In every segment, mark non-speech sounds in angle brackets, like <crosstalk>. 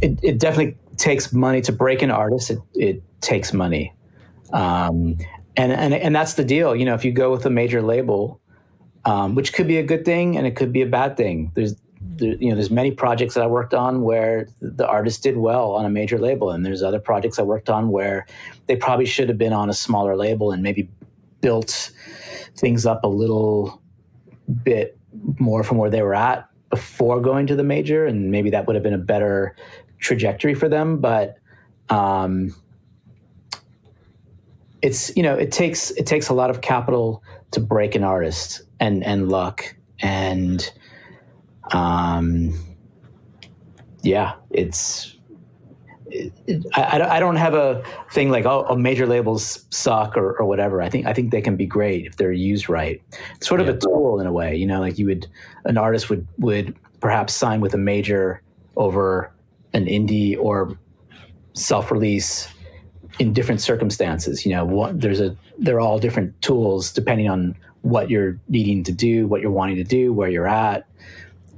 it, it definitely takes money to break an artist. It, it takes money. Um, and, and, and that's the deal. You know, if you go with a major label, um, which could be a good thing and it could be a bad thing. There's, there, you know, there's many projects that I worked on where the artist did well on a major label, and there's other projects I worked on where they probably should have been on a smaller label and maybe built things up a little bit more from where they were at before going to the major, and maybe that would have been a better trajectory for them. But um, it's you know it takes it takes a lot of capital to break an artist and and luck and um, yeah, it's. I, I don't have a thing like oh, oh major labels suck or, or whatever. I think I think they can be great if they're used right. It's sort of a tool in a way, you know. Like you would, an artist would would perhaps sign with a major over an indie or self release in different circumstances. You know, what, there's a they're all different tools depending on what you're needing to do, what you're wanting to do, where you're at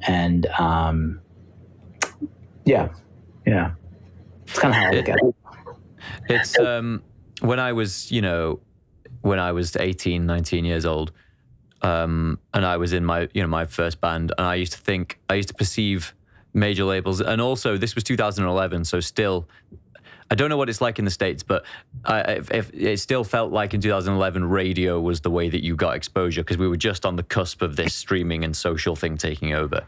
and um, yeah, yeah, it's kind of how I look at it. It's um, when I was, you know, when I was 18, 19 years old, um, and I was in my, you know, my first band, and I used to think, I used to perceive major labels, and also this was 2011, so still I don't know what it's like in the States, but I, if, if it still felt like in 2011, radio was the way that you got exposure because we were just on the cusp of this streaming and social thing taking over.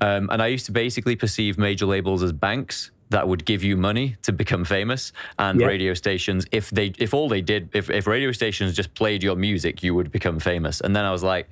Um, and I used to basically perceive major labels as banks that would give you money to become famous and yeah. radio stations if they if all they did if, if radio stations just played your music you would become famous and then i was like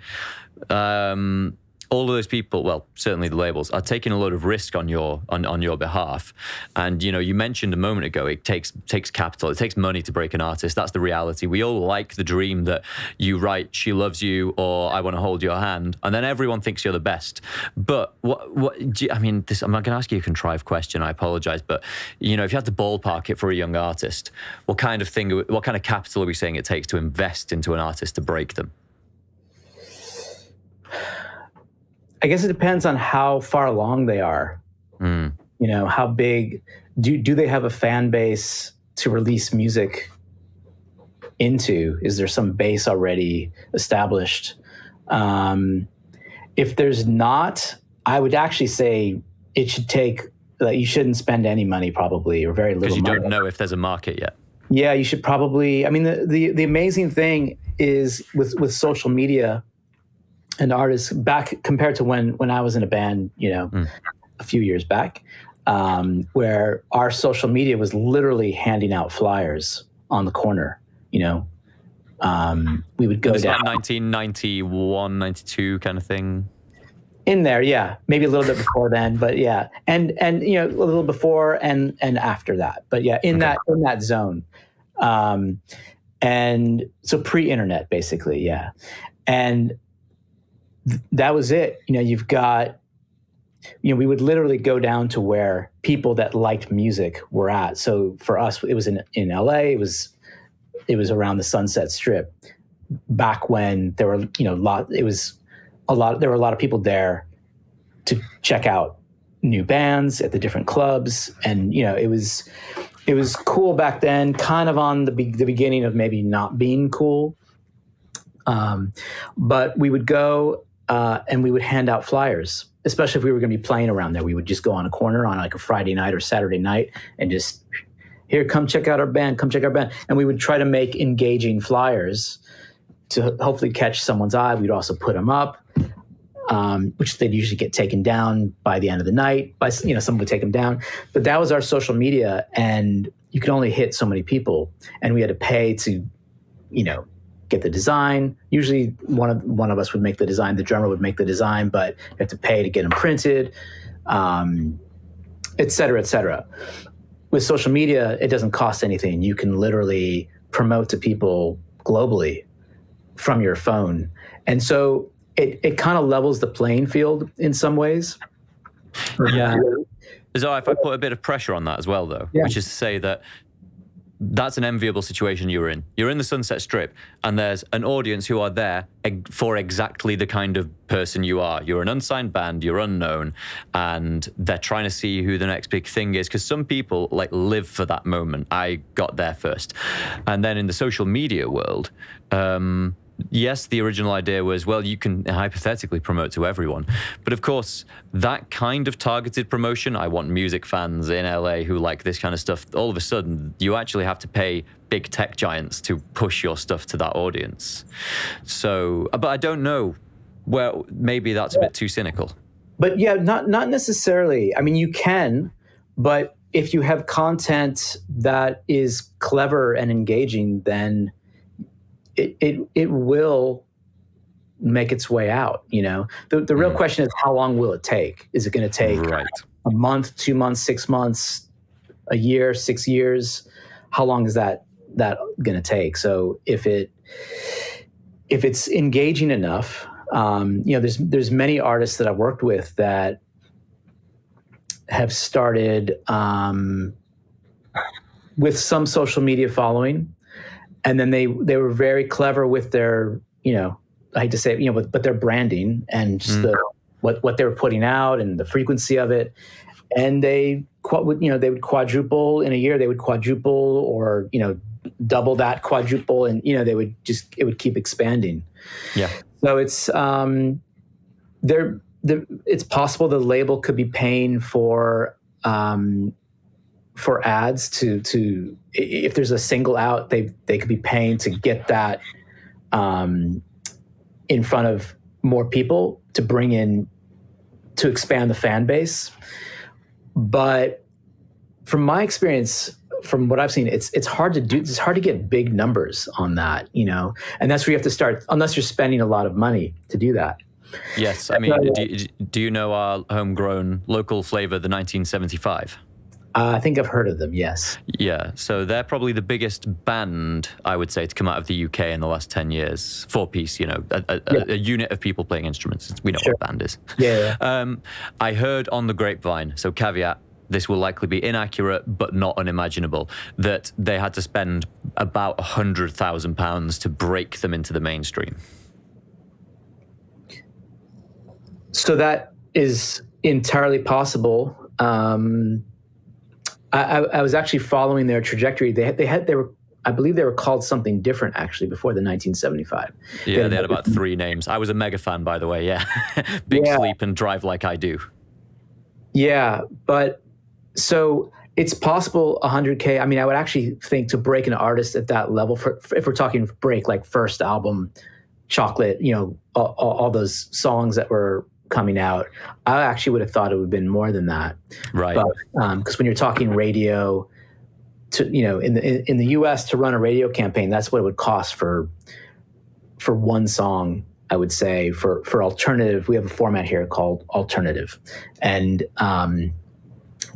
um, all of those people, well, certainly the labels, are taking a lot of risk on your on, on your behalf. And you know, you mentioned a moment ago, it takes takes capital, it takes money to break an artist. That's the reality. We all like the dream that you write, "She loves you" or "I want to hold your hand," and then everyone thinks you're the best. But what what you, I mean, this, I'm not going to ask you a contrived question. I apologize, but you know, if you had to ballpark it for a young artist, what kind of thing, what kind of capital are we saying it takes to invest into an artist to break them? I guess it depends on how far along they are. Mm. You know, how big do do they have a fan base to release music into? Is there some base already established? Um, if there's not, I would actually say it should take that you shouldn't spend any money probably or very little because you money. don't know if there's a market yet. Yeah, you should probably. I mean, the, the the amazing thing is with with social media an artist back compared to when when I was in a band, you know, mm. a few years back, um, where our social media was literally handing out flyers on the corner. You know, um, we would go was down. That 1991, 92 kind of thing. In there, yeah, maybe a little bit before then, but yeah, and and you know a little before and and after that, but yeah, in okay. that in that zone, um, and so pre-internet basically, yeah, and that was it. You know, you've got, you know, we would literally go down to where people that liked music were at. So for us, it was in in LA. It was it was around the Sunset Strip, back when there were you know a lot. It was a lot. There were a lot of people there to check out new bands at the different clubs, and you know it was it was cool back then. Kind of on the be- the beginning of maybe not being cool. Um, but we would go uh, and we would hand out flyers, especially if we were going to be playing around there. We would just go on a corner on like a Friday night or Saturday night and just here, come check out our band, come check our band, and we would try to make engaging flyers to hopefully catch someone's eye. We'd also put them up. Um, which they'd usually get taken down by the end of the night. By you know, someone would take them down. But that was our social media, and you could only hit so many people, and we had to pay to, you know, get the design. Usually, one of one of us would make the design. The drummer would make the design, but you have to pay to get them printed, um, et cetera, et cetera. With social media, it doesn't cost anything. You can literally promote to people globally from your phone, and so it it kind of levels the playing field in some ways. Yeah. So if I put a bit of pressure on that as well, though, yeah. which is to say that that's an enviable situation you're in. You're in the Sunset Strip, and there's an audience who are there for exactly the kind of person you are. You're an unsigned band, you're unknown, and they're trying to see who the next big thing is. Because some people like live for that moment. I got there first, and then in the social media world. Um, yes, the original idea was, well, you can hypothetically promote to everyone. But of course, that kind of targeted promotion, I want music fans in LA who like this kind of stuff, all of a sudden, you actually have to pay big tech giants to push your stuff to that audience. So, uh, but I don't know. Well, maybe that's a bit too cynical. But yeah, not not necessarily. I mean, you can, but if you have content that is clever and engaging, then it, it, it will make its way out. You know, the, the real mm. question is how long will it take? Is it going to take right. a month, two months, six months, a year, six years? How long is that that going to take? So if it if it's engaging enough, um, you know, there's there's many artists that I've worked with that have started um, with some social media following and then they they were very clever with their you know I hate to say it, you know but, but their branding and just mm. the what what they were putting out and the frequency of it. And they you know they would quadruple in a year. They would quadruple or you know double that quadruple and you know they would just it would keep expanding. Yeah. So it's um there the, it's possible the label could be paying for um for ads to to if there's a single out they they could be paying to get that um, in front of more people to bring in to expand the fan base but from my experience from what I've seen, it's it's hard to do. It's hard to get big numbers on that, you know, and that's where you have to start. Unless you're spending a lot of money to do that. Yes, I mean, do, do you know our homegrown local flavor, the 1975? Uh, I think I've heard of them, yes. Yeah, so they're probably the biggest band, I would say, to come out of the UK in the last 10 years. Four piece, you know, a, a, yeah. a, unit of people playing instruments. We know sure. what a band is. Yeah. <laughs> Um, I heard on the grapevine, so caveat, this will likely be inaccurate but not unimaginable, that they had to spend about £100,000 to break them into the mainstream. So that is entirely possible. Um, I, I, was actually following their trajectory. They had, they had, they were, I believe they were called something different actually before the 1975. Yeah, they had, they had about <laughs> three names. I was a mega fan, by the way. Yeah, <laughs> Big yeah. Sleep and Drive Like I Do. Yeah, but so it's possible 100k. I mean, I would actually think to break an artist at that level, for, if we're talking break like first album, Chocolate, you know, all, all those songs that were coming out. I actually would have thought it would have been more than that. Right. Because um, when you're talking radio, to you know, in the in, in the U.S. to run a radio campaign, that's what it would cost for for one song. I would say for for alternative, we have a format here called alternative, and um,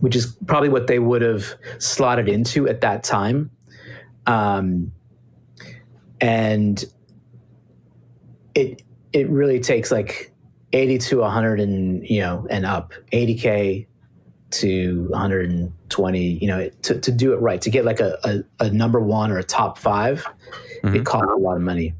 which is probably what they would have slotted into at that time. Um, and it it really takes like 80 to 100 and you know and up 80k to 120 you know to, to do it right to get like a, a, a number one or a top 5 mm-hmm. it costs a lot of money